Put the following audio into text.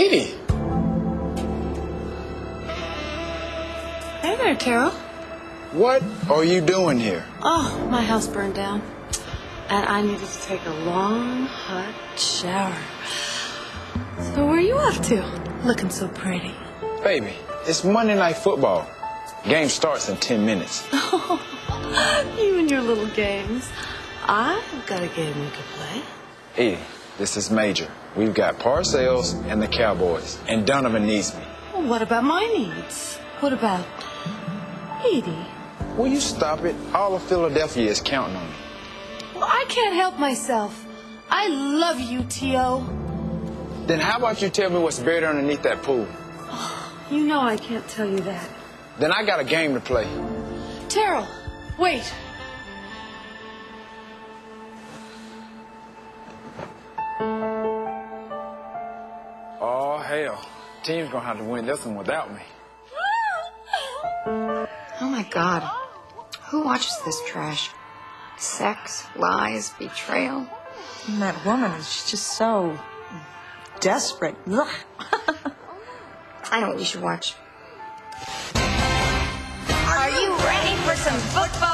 Hey there, Carol. What are you doing here? Oh, my house burned down. And I needed to take a long, hot shower. So where are you off to? Looking so pretty. Baby, it's Monday Night Football. Game starts in 10 minutes. Oh, you and your little games. I've got a game we could play. Edie, this is major. We've got Parcells and the Cowboys, and Donovan needs me. Well, what about my needs? What about Edie? Will you stop it? All of Philadelphia is counting on me. Well, I can't help myself. I love you, T.O. Then how about you tell me what's buried underneath that pool? You know I can't tell you that. Then I got a game to play. Terrell, wait. Hell. Team's gonna have to win this one without me. Oh my god. Who watches this trash? Sex, lies, betrayal. And that woman is just so desperate. Ugh. I know what you should watch. Are you ready for some football?